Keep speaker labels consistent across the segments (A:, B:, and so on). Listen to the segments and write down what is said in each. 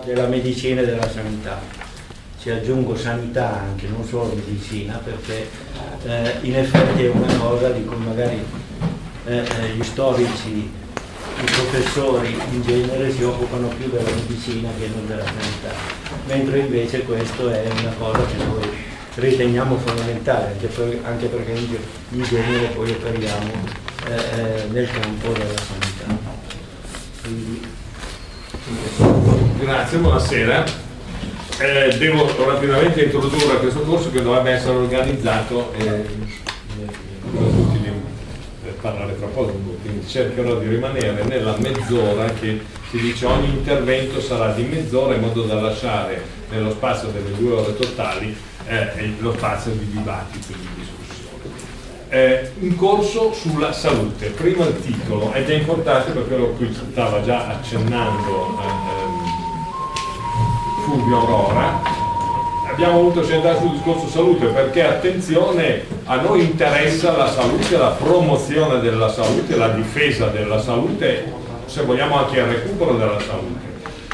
A: della medicina e della sanità. Ci aggiungo sanità anche, non solo medicina, perché eh, in effetti è una cosa di cui magari eh, eh, gli storici, i professori in genere si occupano più della medicina che non della sanità, mentre invece questo è una cosa che noi riteniamo fondamentale, anche, per, anche perché in genere poi operiamo eh, eh, nel campo della sanità. Quindi,
B: Grazie, buonasera. Eh, devo rapidamente introdurre questo corso che dovrebbe essere organizzato eh, eh, parlare troppo a lungo, quindi cercherò di rimanere nella mezz'ora che si dice ogni intervento sarà di mezz'ora in modo da lasciare nello spazio delle due ore totali eh, lo spazio di dibattito e di discussione. Eh, un corso sulla salute, prima il titolo, è già importante perché lo qui stava già accennando eh, Fulvio Aurora, abbiamo voluto centrare sul discorso salute perché attenzione, a noi interessa la salute, la promozione della salute, la difesa della salute, se vogliamo anche il recupero della salute.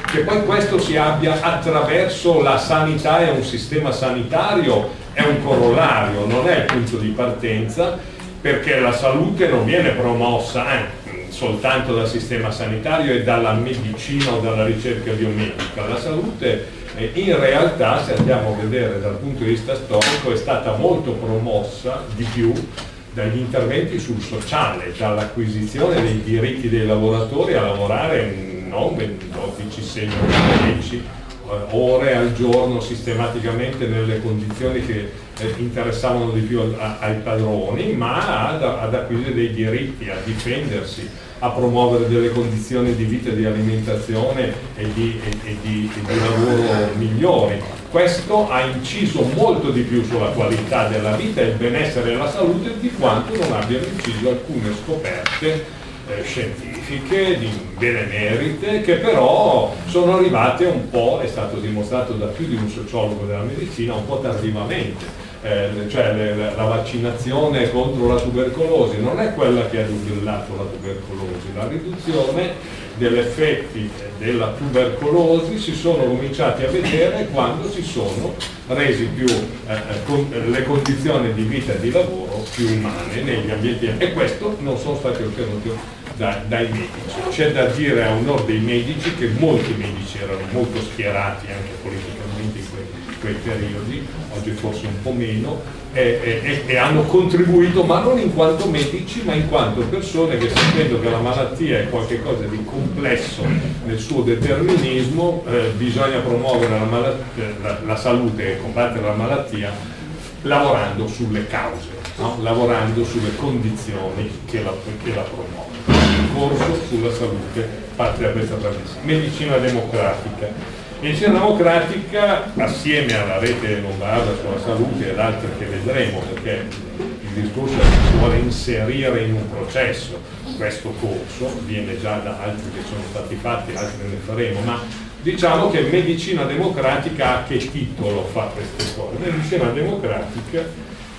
B: Che poi questo si abbia attraverso la sanità e un sistema sanitario è un corollario, non è il punto di partenza perché la salute non viene promossa eh, soltanto dal sistema sanitario e dalla medicina o dalla ricerca biomedica. La salute in realtà, se andiamo a vedere dal punto di vista storico, è stata molto promossa di più dagli interventi sul sociale, dall'acquisizione dei diritti dei lavoratori a lavorare non 12, 16, 10 ore al giorno sistematicamente nelle condizioni che eh, interessavano di più ai padroni, ma ad, acquisire dei diritti, a difendersi, a promuovere delle condizioni di vita di alimentazione e di, e, e di, e di lavoro migliori. Questo ha inciso molto di più sulla qualità della vita, il benessere e la salute di quanto non abbiano inciso alcune scoperte eh, scientifiche, di benemerite, che però sono arrivate un po', è stato dimostrato da più di un sociologo della medicina, un po' tardivamente eh, cioè le, la vaccinazione contro la tubercolosi non è quella che ha dubellato la tubercolosi, la riduzione degli effetti della tubercolosi si sono cominciati a vedere quando si sono resi più eh, eh con, le condizioni di vita e di lavoro più umane negli ambienti. E questo non sono stati ottenuti da, dai medici. C'è da dire a onore dei medici che molti medici erano molto schierati anche politicamente quei, periodi, oggi forse un po' meno, e, e, e, hanno contribuito, ma non in quanto medici, ma in quanto persone che sapendo che la malattia è qualcosa di complesso nel suo determinismo, eh, bisogna promuovere la, la, la, salute e combattere la malattia lavorando sulle cause, no? lavorando sulle condizioni che la, che la promuovono. Il corso sulla salute parte da questa tradizione. Medicina democratica Medicina democratica assieme alla rete lombarda sulla salute ed altre che vedremo perché il discorso è che si vuole inserire in un processo questo corso, viene già da altri che sono stati fatti, altri ne faremo, ma diciamo che medicina democratica a che titolo fa queste cose? Medicina democratica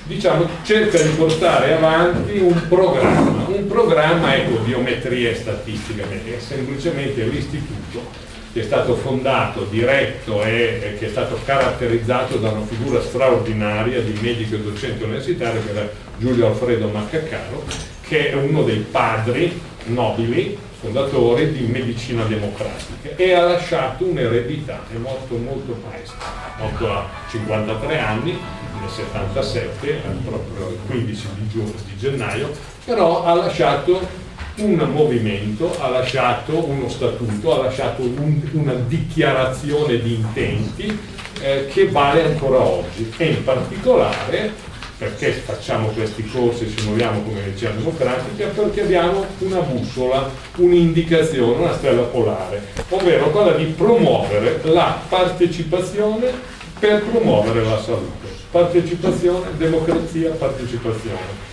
B: diciamo, cerca di portare avanti un programma, un programma ecco, biometria e statistica, è semplicemente l'istituto che è stato fondato, diretto e, che è stato caratterizzato da una figura straordinaria di medico e docente universitario che era Giulio Alfredo Maccacaro, che è uno dei padri nobili, fondatori di medicina democratica e ha lasciato un'eredità, è morto molto presto, morto a 53 anni, nel 77, proprio il 15 di, di gennaio, però ha lasciato un movimento, ha lasciato uno statuto, ha lasciato un, una dichiarazione di intenti eh, che vale ancora oggi e in particolare perché facciamo questi corsi e ci muoviamo come medicina democratica? Perché abbiamo una bussola, un'indicazione, una stella polare, ovvero quella di promuovere la partecipazione per promuovere la salute. Partecipazione, democrazia, partecipazione.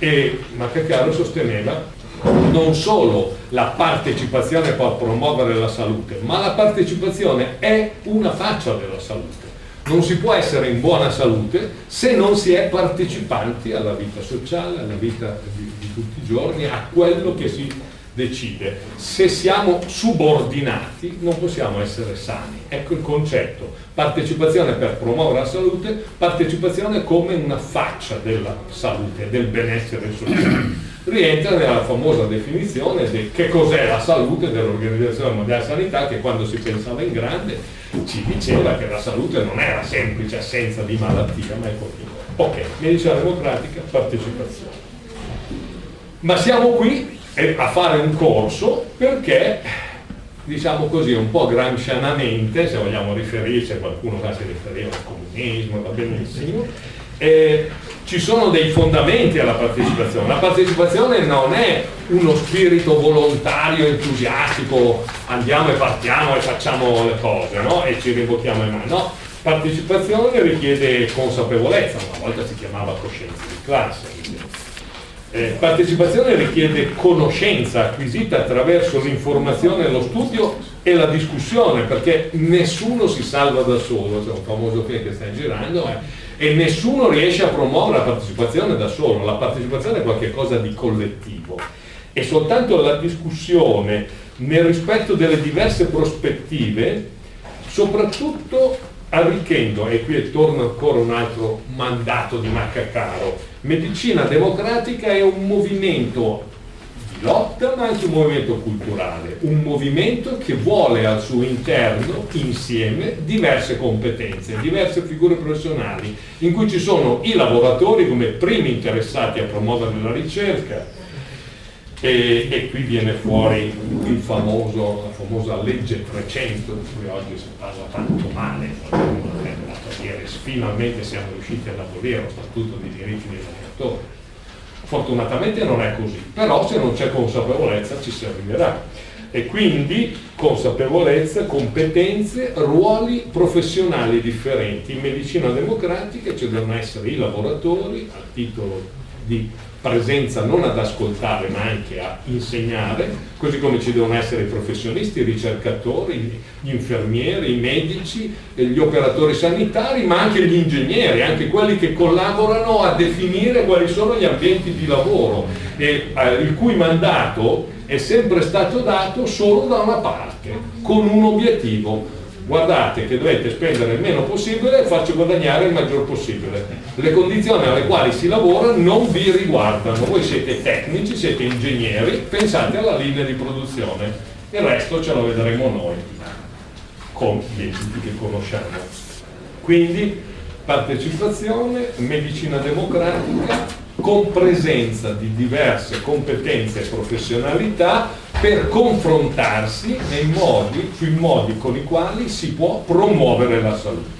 B: E Maccacaro sosteneva non solo la partecipazione può promuovere la salute, ma la partecipazione è una faccia della salute. Non si può essere in buona salute se non si è partecipanti alla vita sociale, alla vita di, di tutti i giorni, a quello che si decide. Se siamo subordinati non possiamo essere sani. Ecco il concetto. Partecipazione per promuovere la salute, partecipazione come una faccia della salute, del benessere sociale. Rientra nella famosa definizione di che cos'è la salute dell'Organizzazione Mondiale Sanità che quando si pensava in grande ci diceva che la salute non era semplice assenza di malattia, ma è qualcosa. Ok, medicina democratica, partecipazione. Ma siamo qui a fare un corso perché, diciamo così, un po' gramscianamente, se vogliamo riferirci, qualcuno si riferiva al comunismo, va benissimo, eh, ci sono dei fondamenti alla partecipazione. La partecipazione non è uno spirito volontario, entusiastico, andiamo e partiamo e facciamo le cose, no? E ci rimbocchiamo le mani. No, partecipazione richiede consapevolezza, una volta si chiamava coscienza di classe. Eh, partecipazione richiede conoscenza acquisita attraverso l'informazione, lo studio e la discussione, perché nessuno si salva da solo, c'è un famoso film che sta girando, eh, e nessuno riesce a promuovere la partecipazione da solo, la partecipazione è qualcosa di collettivo. E soltanto la discussione nel rispetto delle diverse prospettive, soprattutto arricchendo, e qui torna ancora un altro mandato di Maccacaro, medicina democratica è un movimento lotta ma anche un movimento culturale, un movimento che vuole al suo interno insieme diverse competenze, diverse figure professionali, in cui ci sono i lavoratori come primi interessati a promuovere la ricerca, e, e, qui viene fuori famoso, la famosa legge 300 di cui oggi si parla tanto male, finalmente siamo riusciti ad abolire lo statuto dei diritti dei lavoratori. Fortunatamente non è così, però se non c'è consapevolezza ci servirà. E quindi consapevolezza, competenze, ruoli professionali differenti. In medicina democratica ci devono essere i lavoratori a titolo di presenza non ad ascoltare ma anche a insegnare, così come ci devono essere i professionisti, i ricercatori, gli infermieri, i medici, gli operatori sanitari, ma anche gli ingegneri, anche quelli che collaborano a definire quali sono gli ambienti di lavoro, e, eh, il cui mandato è sempre stato dato solo da una parte, con un obiettivo, guardate che dovete spendere il meno possibile e faccio guadagnare il maggior possibile. Le condizioni alle quali si lavora non vi riguardano, voi siete tecnici, siete ingegneri, pensate alla linea di produzione, il resto ce lo vedremo noi con gli esiti che conosciamo. Quindi partecipazione, medicina democratica, con presenza di diverse competenze e professionalità per confrontarsi modi, sui modi con i quali si può promuovere la salute.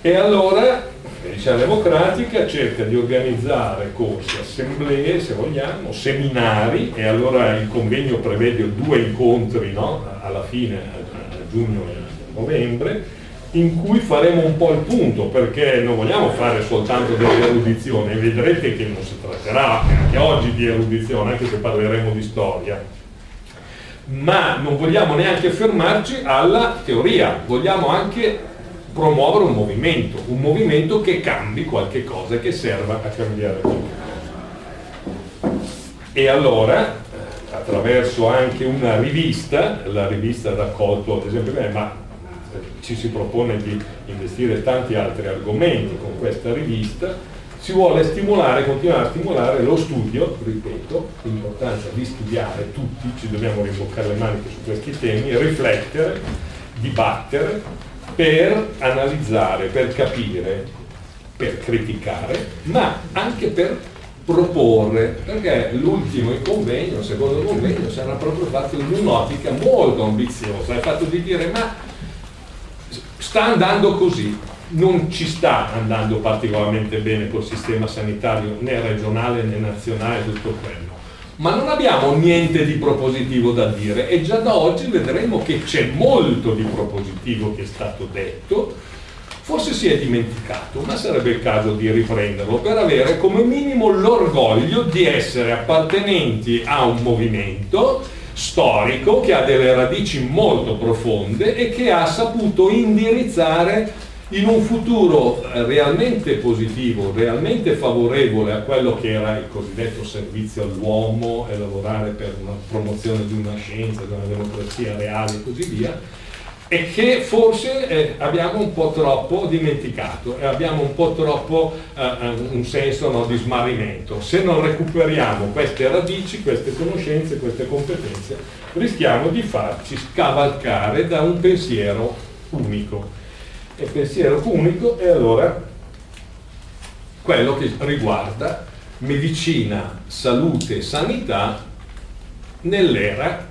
B: E allora la medicina democratica cerca di organizzare corsi, assemblee, se vogliamo, seminari, e allora il convegno prevede due incontri no? alla fine, a giugno e a novembre, in cui faremo un po' il punto perché non vogliamo fare soltanto delle erudizioni vedrete che non si tratterà anche oggi di erudizione anche se parleremo di storia. Ma non vogliamo neanche fermarci alla teoria vogliamo anche promuovere un movimento un movimento che cambi qualche cosa che serva a cambiare qualche cosa e allora attraverso anche una rivista la rivista ha raccolto ad esempio ma ci si propone di investire tanti altri argomenti con questa rivista, si vuole stimolare, continuare a stimolare lo studio, ripeto, l'importanza di studiare tutti, ci dobbiamo rimboccare le maniche su questi temi, riflettere, dibattere per analizzare, per capire, per criticare, ma anche per proporre, perché l'ultimo convegno, il secondo convegno, sarà proprio fatto in un'ottica molto ambiziosa, è fatto di dire ma sta andando così, non ci sta andando particolarmente bene col sistema sanitario né regionale né nazionale, tutto quello. Ma non abbiamo niente di propositivo da dire e già da oggi vedremo che c'è molto di propositivo che è stato detto, forse si è dimenticato, ma sarebbe il caso di riprenderlo per avere come minimo l'orgoglio di essere appartenenti a un movimento storico che ha delle radici molto profonde e che ha saputo indirizzare in un futuro realmente positivo, realmente favorevole a quello che era il cosiddetto servizio all'uomo e lavorare per una promozione di una scienza, di una democrazia reale e così via, e che forse eh, abbiamo un po' troppo dimenticato e abbiamo un po' troppo eh, eh, un senso no, di smarrimento. Se non recuperiamo queste radici, queste conoscenze, queste competenze, rischiamo di farci scavalcare da un pensiero unico. E pensiero unico è allora quello che riguarda medicina, salute e sanità nell'era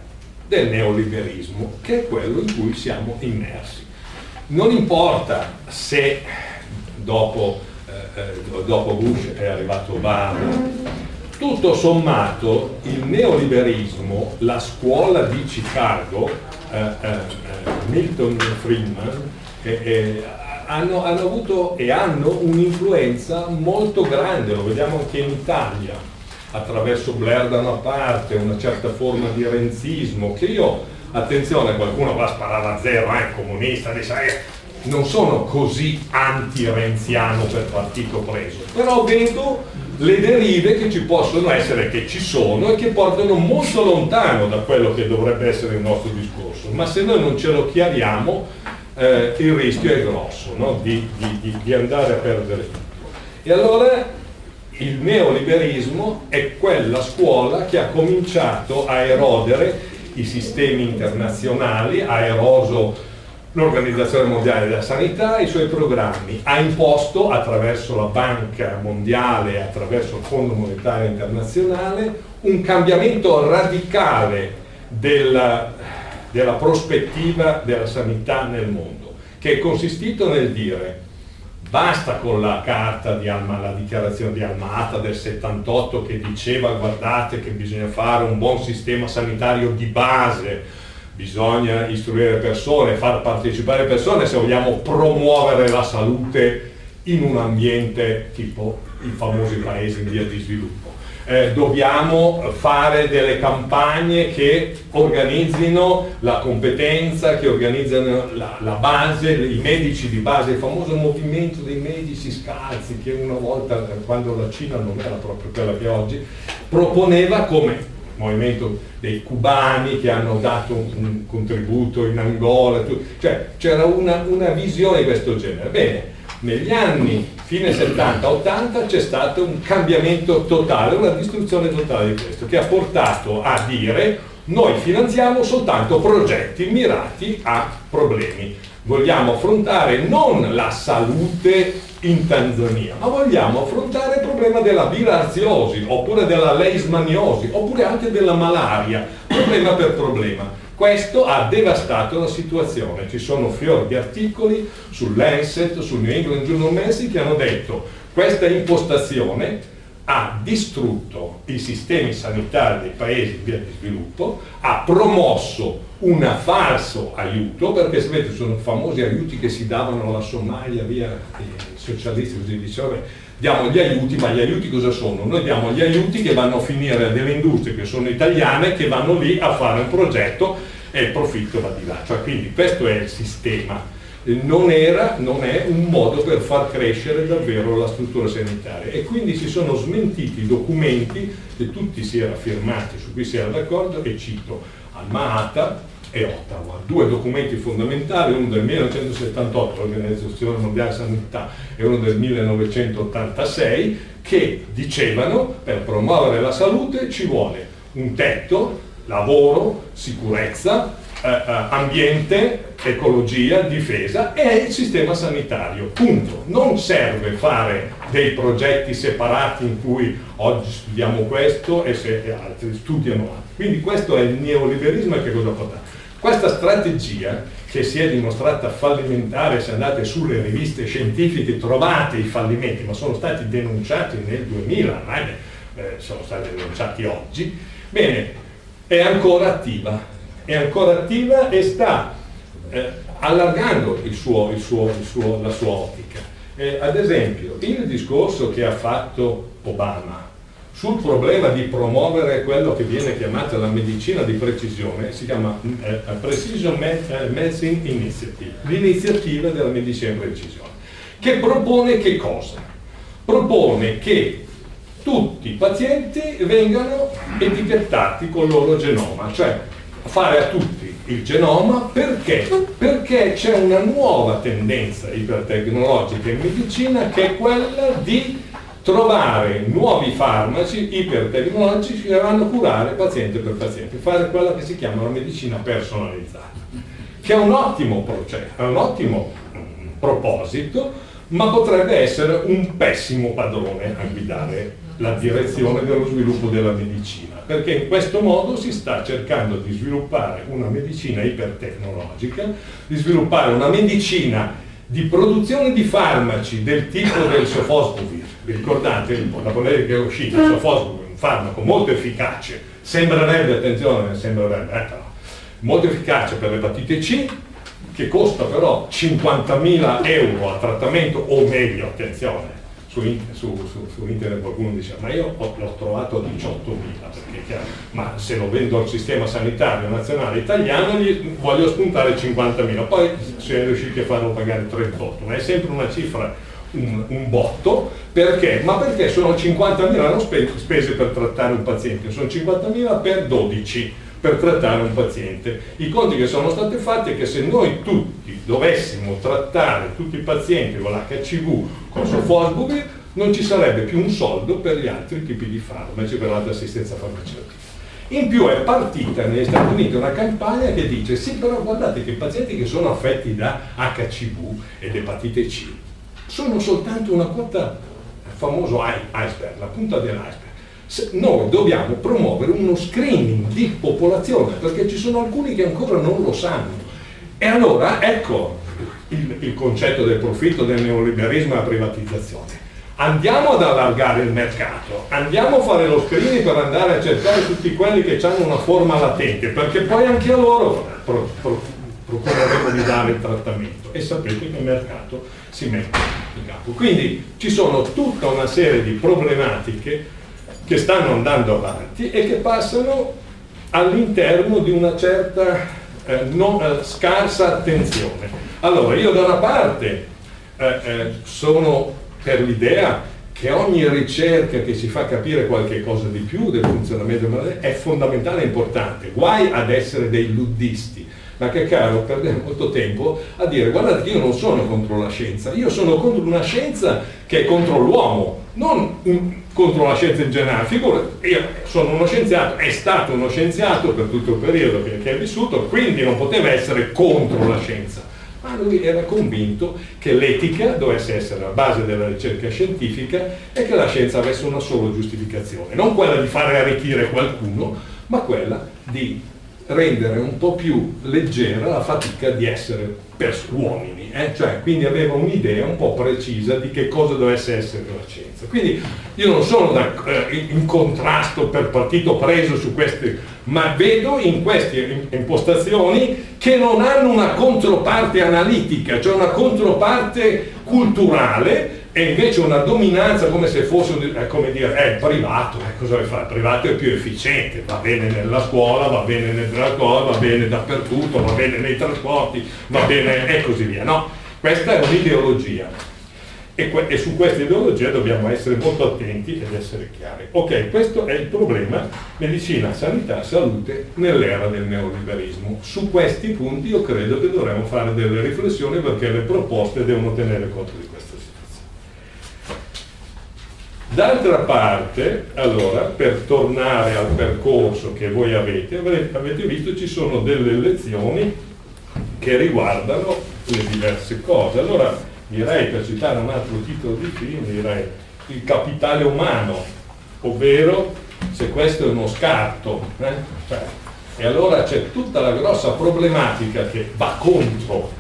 B: del neoliberismo, che è quello in cui siamo immersi. Non importa se dopo, eh, eh, dopo Bush è arrivato Obama, tutto sommato il neoliberismo, la scuola di Chicago, eh, eh, eh Milton Friedman, hanno, hanno avuto e hanno un'influenza molto grande, lo vediamo anche in Italia attraverso Blair da una parte, una certa forma di renzismo, che io, attenzione, qualcuno va a sparare a zero, eh, comunista, sai, non sono così anti-renziano per partito preso, però vedo le derive che ci possono essere, che ci sono e che portano molto lontano da quello che dovrebbe essere il nostro discorso, ma se noi non ce lo chiariamo eh, il rischio è grosso no? di, di, di andare a perdere tutto. E allora il neoliberismo è quella scuola che ha cominciato a erodere i sistemi internazionali, ha eroso l'Organizzazione Mondiale della Sanità, i suoi programmi, ha imposto attraverso la Banca Mondiale, attraverso il Fondo Monetario Internazionale, un cambiamento radicale della, della prospettiva della sanità nel mondo, che è consistito nel dire Basta con la carta di Alma, la dichiarazione di Almata del 78 che diceva guardate che bisogna fare un buon sistema sanitario di base, bisogna istruire persone, far partecipare persone se vogliamo promuovere la salute in un ambiente tipo i famosi paesi in via di sviluppo eh, dobbiamo fare delle campagne che organizzino la competenza, che organizzano la, la, base, i medici di base, il famoso movimento dei medici scalzi che una volta, quando la Cina non era proprio quella che oggi, proponeva come movimento dei cubani che hanno dato un, contributo in Angola, cioè c'era una, una visione di questo genere. Bene, negli anni fine 70-80 c'è stato un cambiamento totale, una distruzione totale di questo, che ha portato a dire noi finanziamo soltanto progetti mirati a problemi. Vogliamo affrontare non la salute in Tanzania, ma vogliamo affrontare il problema della bilarziosi, oppure della leishmaniosi, oppure anche della malaria, problema per problema. Questo ha devastato la situazione, ci sono fior di articoli sull'Enset, sul New England Journal Medicine che hanno detto questa impostazione ha distrutto i sistemi sanitari dei paesi in via di sviluppo, ha promosso un falso aiuto, perché sapete sono famosi aiuti che si davano alla Somalia via i socialisti, così dicevano diamo gli aiuti, ma gli aiuti cosa sono? Noi diamo gli aiuti che vanno a finire a delle industrie che sono italiane, che vanno lì a fare un progetto e il profitto va di là. Cioè, quindi questo è il sistema. Non, era, non è un modo per far crescere davvero la struttura sanitaria e quindi si sono smentiti i documenti che tutti si erano firmati, su cui si era d'accordo e cito Alma-Ata, e Ottawa, due documenti fondamentali, uno del 1978, l'Organizzazione Mondiale Sanità, e uno del 1986, che dicevano per promuovere la salute ci vuole un tetto, lavoro, sicurezza, eh, eh, ambiente, ecologia, difesa e il sistema sanitario. Punto. Non serve fare dei progetti separati in cui oggi studiamo questo e, se, altri studiano altro. Quindi questo è il neoliberismo e che cosa porta? Questa strategia che si è dimostrata fallimentare, se andate sulle riviste scientifiche trovate i fallimenti, ma sono stati denunciati nel 2000, non eh, sono stati denunciati oggi, bene, è ancora attiva, è ancora attiva e sta eh, allargando il suo, il suo, il suo, la sua ottica. Eh, ad esempio, il discorso che ha fatto Obama sul problema di promuovere quello che viene chiamata la medicina di precisione, si chiama eh, Precision eh, Medicine Initiative, l'iniziativa della medicina di precisione, che propone che cosa? Propone che tutti i pazienti vengano etichettati con il loro genoma, cioè fare a tutti il genoma perché? Perché c'è una nuova tendenza ipertecnologica in medicina che è quella di trovare nuovi farmaci ipertecnologici che vanno a curare paziente per paziente, fare quella che si chiama la medicina personalizzata, che è un ottimo processo, è un ottimo mm, proposito, ma potrebbe essere un pessimo padrone a guidare la direzione dello sviluppo della medicina, perché in questo modo si sta cercando di sviluppare una medicina ipertecnologica, di sviluppare una medicina di produzione di farmaci del tipo del sofosbuvir. Vi ricordate la polemica che è uscita? Il sofosbuvir, un farmaco molto efficace, sembrerebbe, attenzione, sembrerebbe, eh, però, molto efficace per l'epatite C, che costa però 50.000 euro a trattamento, o meglio, attenzione, su, su, su, su, internet qualcuno dice ma io l'ho trovato a 18.000 ma se lo vendo al sistema sanitario nazionale italiano gli voglio spuntare 50.000 poi siamo riusciti a farlo pagare 38 ma è sempre una cifra un, un botto. Perché? ma perché sono 50.000 non spese per trattare un paziente sono 50.000 per 12 per trattare un paziente. I conti che sono stati fatti è che se noi tutti dovessimo trattare tutti i pazienti con l'HCV, con sofosbuvir, non ci sarebbe più un soldo per gli altri tipi di farmaci, per l'altra assistenza farmaceutica. In più è partita negli Stati Uniti una campagna che dice sì però guardate che i pazienti che sono affetti da HCV ed epatite C sono soltanto una quota, il famoso iceberg, la punta dell'iceberg noi dobbiamo promuovere uno screening di popolazione perché ci sono alcuni che ancora non lo sanno. E allora ecco il, il concetto del profitto, del neoliberismo e la privatizzazione. Andiamo ad allargare il mercato, andiamo a fare lo screening per andare a cercare tutti quelli che hanno una forma latente, perché poi anche a loro pro, pro, procureremo di dare il trattamento e sapete che il mercato si mette in capo. Quindi ci sono tutta una serie di problematiche che stanno andando avanti e che passano all'interno di una certa eh, non, eh, scarsa attenzione. Allora, io da una parte eh, eh sono per l'idea che ogni ricerca che si fa capire qualche cosa di più del funzionamento è fondamentale e importante, guai ad essere dei luddisti, ma che caro perdere molto tempo a dire guardate che io non sono contro la scienza, io sono contro una scienza che è contro l'uomo, non contro la scienza in generale. Figura, io sono uno scienziato, è stato uno scienziato per tutto il periodo che, che è vissuto, quindi non poteva essere contro la scienza. Ma lui era convinto che l'etica dovesse essere la base della ricerca scientifica e che la scienza avesse una sola giustificazione, non quella di fare arricchire qualcuno, ma quella di rendere un po' più leggera la fatica di essere uomini, eh? cioè, quindi aveva un'idea un po' precisa di che cosa dovesse essere la scienza. Quindi io non sono da, eh, in contrasto per partito preso su queste, ma vedo in queste impostazioni che non hanno una controparte analitica, cioè una controparte culturale e invece una dominanza come se fosse eh, come dire, il privato, eh, cosa fare? Il privato è più efficiente, va bene nella scuola, va bene nel trasporto, va bene dappertutto, va bene nei trasporti, va bene e così via. No, questa è un'ideologia e, e, su questa ideologia dobbiamo essere molto attenti ed essere chiari. Ok, questo è il problema medicina, sanità, salute nell'era del neoliberismo. Su questi punti io credo che dovremmo fare delle riflessioni perché le proposte devono tenere conto di questo. D'altra parte, allora, per tornare al percorso che voi avete, avete visto ci sono delle lezioni che riguardano le diverse cose. Allora, direi, per citare un altro titolo di film, direi il capitale umano, ovvero se questo è uno scarto. Eh? Cioè, e allora c'è tutta la grossa problematica che va contro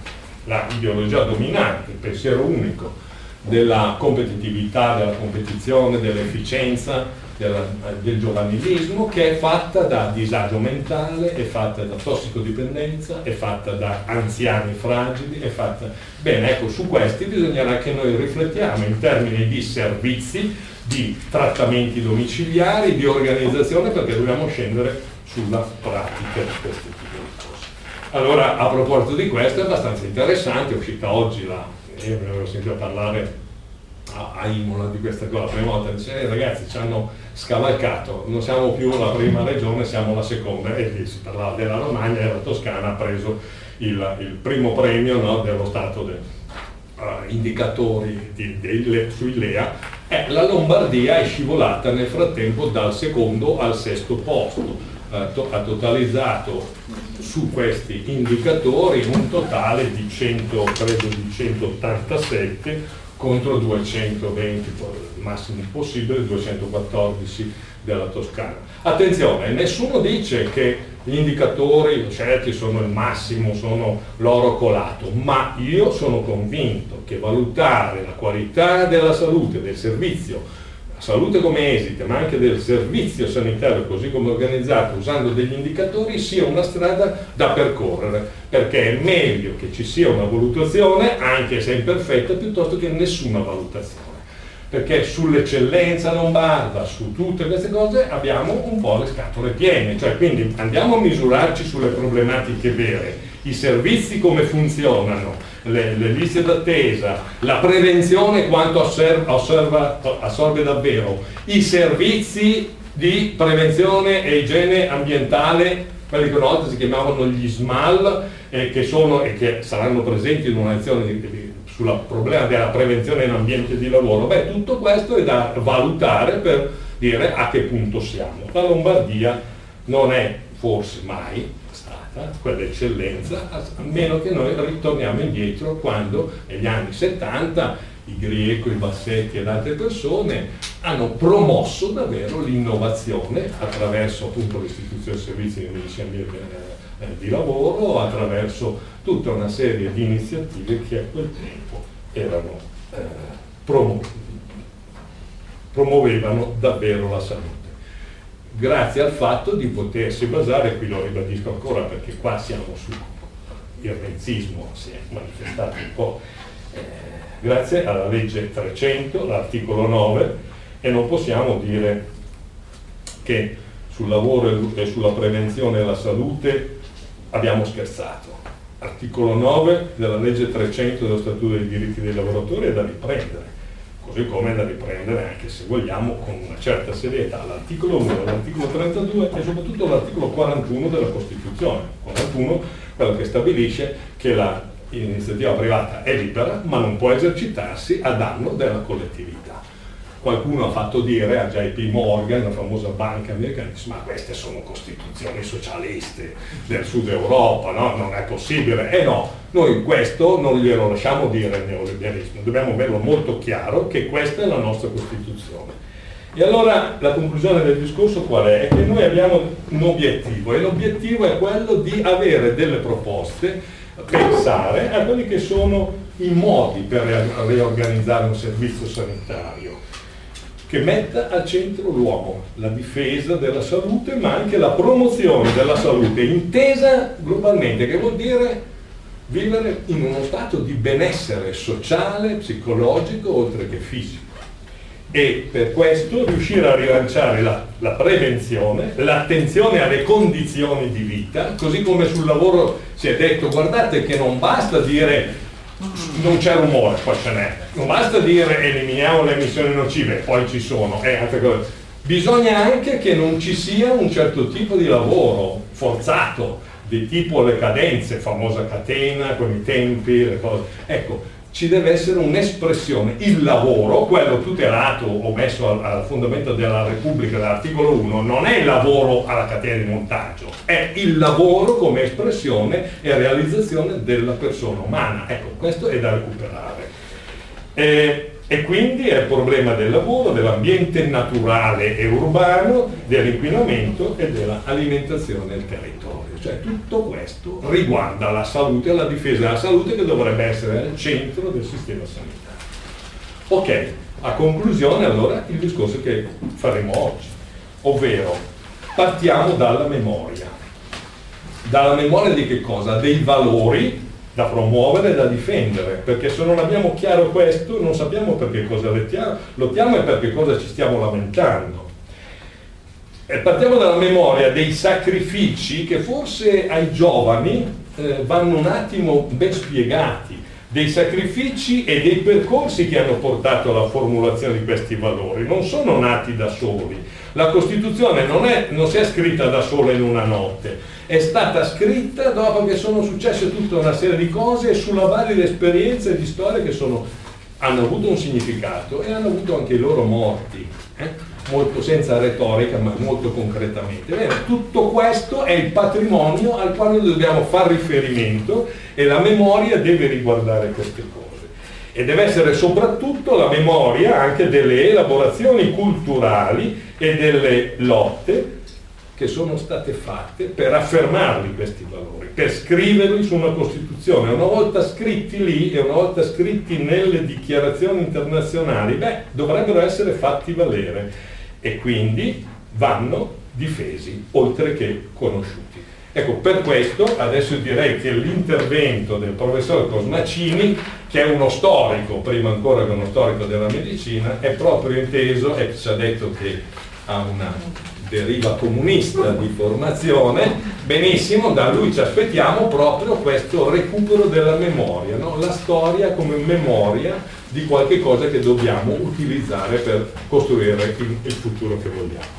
B: l'ideologia dominante, il pensiero unico, della competitività, della competizione, dell'efficienza, della, del giovanilismo che è fatta da disagio mentale, è fatta da tossicodipendenza, è fatta da anziani fragili, è fatta... Bene, ecco, su questi bisognerà che noi riflettiamo in termini di servizi, di trattamenti domiciliari, di organizzazione, perché dobbiamo scendere sulla pratica di questi tipi di cose. Allora, a proposito di questo, è abbastanza interessante, è uscita oggi la... io ne avevo sentito parlare a, Imola di questa cosa, la prima volta. Dice eh, ragazzi ci hanno scavalcato, non siamo più la prima regione, siamo la seconda e lì si parlava della Romagna e la Toscana ha preso il, il primo premio no, dello Stato dei uh, indicatori di, di, sui LEA e la Lombardia è scivolata nel frattempo dal secondo al sesto posto, to, ha totalizzato su questi indicatori un totale di 100, credo di 187 contro 220, massimo possibile, 214 della Toscana. Attenzione, nessuno dice che gli indicatori certi sono il massimo, sono l'oro colato, ma io sono convinto che valutare la qualità della salute, del servizio, salute come esite, ma anche del servizio sanitario così come organizzato usando degli indicatori sia una strada da percorrere, perché è meglio che ci sia una valutazione, anche se imperfetta, piuttosto che nessuna valutazione. Perché sull'eccellenza lombarda, su tutte queste cose abbiamo un po' le scatole piene, cioè quindi andiamo a misurarci sulle problematiche vere, i servizi come funzionano, le, le liste d'attesa, la prevenzione quanto osserva, osserva, assorbe davvero, i servizi di prevenzione e igiene ambientale, quelli che una volta si chiamavano gli SMAL eh, che sono e che saranno presenti in una lezione di, di, sul problema della prevenzione in ambiente di lavoro, beh tutto questo è da valutare per dire a che punto siamo. La Lombardia non è forse mai stata quell'eccellenza, a meno che noi ritorniamo indietro quando negli anni 70 i Grieco, i Bassetti ed altre persone hanno promosso davvero l'innovazione attraverso appunto l'istituzione dei servizi di medicina di, di lavoro, attraverso tutta una serie di iniziative che a quel tempo erano, eh, promu promuovevano davvero la salute grazie al fatto di potersi basare, qui lo ribadisco ancora perché qua siamo su il razzismo, si è manifestato un po', eh, grazie alla legge 300, l'articolo 9, e non possiamo dire che sul lavoro e sulla prevenzione e la salute abbiamo scherzato. Articolo 9 della legge 300 dello Statuto dei diritti dei lavoratori è da riprendere così come da riprendere anche se vogliamo con una certa serietà l'articolo 1, l'articolo 32 e soprattutto l'articolo 41 della Costituzione, 41 quello che stabilisce che l'iniziativa privata è libera ma non può esercitarsi a danno della collettività qualcuno ha fatto dire a JP Morgan, la famosa banca americana, dice, ma queste sono costituzioni socialiste del sud Europa, no? non è possibile. E eh no, noi questo non glielo lasciamo dire al neoliberismo, dobbiamo averlo molto chiaro che questa è la nostra Costituzione. E allora la conclusione del discorso qual è? È che noi abbiamo un obiettivo e l'obiettivo è quello di avere delle proposte, pensare a quelli che sono i modi per riorganizzare un servizio sanitario che metta al centro l'uomo, la difesa della salute, ma anche la promozione della salute intesa globalmente, che vuol dire vivere in uno stato di benessere sociale, psicologico, oltre che fisico. E per questo riuscire a rilanciare la, la prevenzione, l'attenzione alle condizioni di vita, così come sul lavoro si è detto, guardate che non basta dire non c'è rumore, poi ce n'è. Non basta dire eliminiamo le emissioni nocive, poi ci sono, è altre cose. Bisogna anche che non ci sia un certo tipo di lavoro forzato, di tipo le cadenze, famosa catena, con i tempi, le cose. Ecco, ci deve essere un'espressione, il lavoro, quello tutelato o messo al, al, fondamento della Repubblica dall'articolo 1, non è il lavoro alla catena di montaggio, è il lavoro come espressione e realizzazione della persona umana. Ecco, questo è da recuperare. E, e quindi è il problema del lavoro, dell'ambiente naturale e urbano, dell'inquinamento e dell'alimentazione del territorio. Cioè tutto questo riguarda la salute, la difesa della salute che dovrebbe essere al centro del sistema sanitario. Ok, a conclusione allora il discorso che faremo oggi, ovvero partiamo dalla memoria. Dalla memoria di che cosa? Dei valori da promuovere e da difendere, perché se non abbiamo chiaro questo non sappiamo per che cosa lottiamo e per che cosa ci stiamo lamentando. Partiamo dalla memoria dei sacrifici che forse ai giovani eh, vanno un attimo ben spiegati, dei sacrifici e dei percorsi che hanno portato alla formulazione di questi valori, non sono nati da soli. La Costituzione non, è, non si è scritta da sola in una notte, è stata scritta dopo che sono successe tutta una serie di cose sulla base di esperienze e di storie che sono, hanno avuto un significato e hanno avuto anche i loro morti. Eh? Molto senza retorica ma molto concretamente. Bene, tutto questo è il patrimonio al quale dobbiamo fare riferimento e la memoria deve riguardare queste cose. E deve essere soprattutto la memoria anche delle elaborazioni culturali e delle lotte che sono state fatte per affermarli questi valori, per scriverli su una Costituzione. Una volta scritti lì e una volta scritti nelle dichiarazioni internazionali, beh, dovrebbero essere fatti valere e quindi vanno difesi oltre che conosciuti. Ecco, per questo adesso direi che l'intervento del professor Cosmacini, che è uno storico, prima ancora che uno storico della medicina, è proprio inteso, e ci ha detto che ha una deriva comunista di formazione, benissimo, da lui ci aspettiamo proprio questo recupero della memoria, no? la storia come memoria di qualche cosa che dobbiamo utilizzare per costruire il, il futuro che vogliamo.